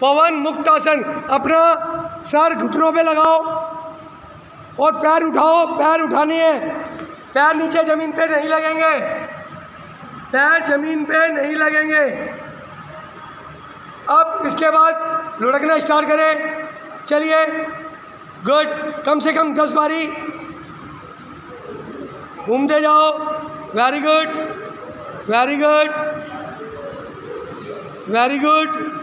पवन मुक्त आसन अपना सर घुटनों पे लगाओ और पैर उठाओ। पैर उठाने हैं। पैर नीचे ज़मीन पे नहीं लगेंगे। पैर ज़मीन पे नहीं लगेंगे। अब इसके बाद लुढ़कना स्टार्ट करें। चलिए, गुड। कम से कम दस बारी। घूमते जाओ। Very good. Very good. Very good.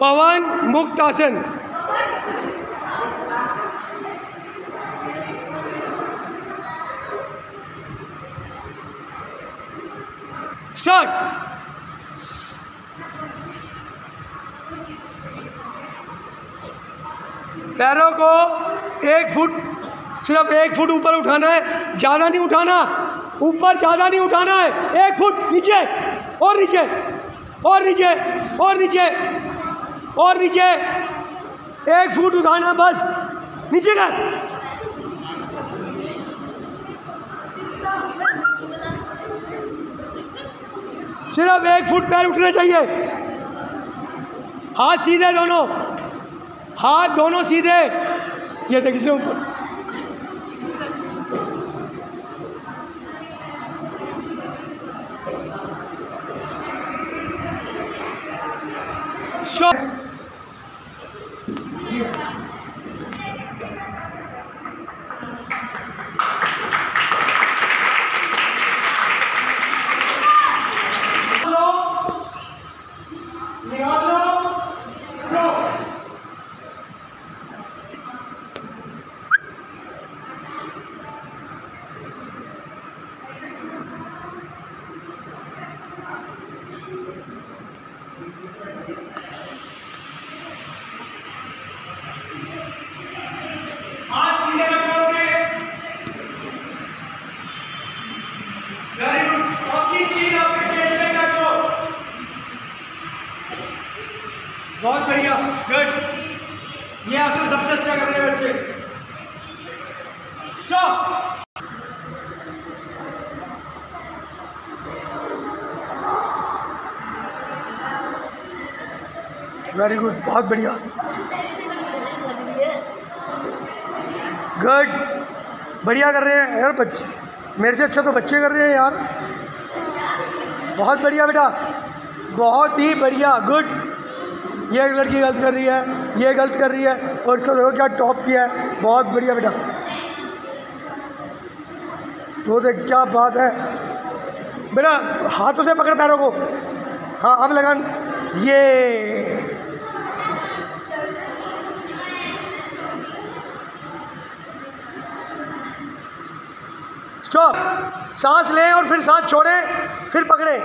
Pawanmuktasana start पैरों को एक फुट, सिर्फ़ एक फुट ऊपर उठाना है, ज़्यादा नहीं उठाना। ऊपर ज़्यादा नहीं उठाना है, एक फुट नीचे, और नीचे और नीचे और नीचे। और नीचे। एक फुट उठाना, बस। नीचे कर। सिर्फ़ एक फुट पैर उठने चाहिए। हाथ सीधे दोनों। हाथ दोनों सीधे। ये देख, इसने ऊपर. here. बहुत बढ़िया गुड ये आसन सबसे अच्छा कर रहे हैं बच्चे स्टॉप वेरी गुड बहुत बढ़िया। गुड बढ़िया कर रहे हैं यार बच्चे मेरे से अच्छा तो बच्चे कर रहे हैं यार। बहुत बढ़िया बेटा। बहुत ही बढ़िया गुड ये लड़की गलत कर रही है, ये गलत कर रही है, और इसको देखो क्या टॉप किया है। बहुत बढ़िया बेटा। तो देख क्या बात है। बेटा, हाथों से पकड़ पैरों को। हाँ अब लगन। ये। स्टॉप सांस लें और फिर सांस छोड़ें, फिर पकड़ें।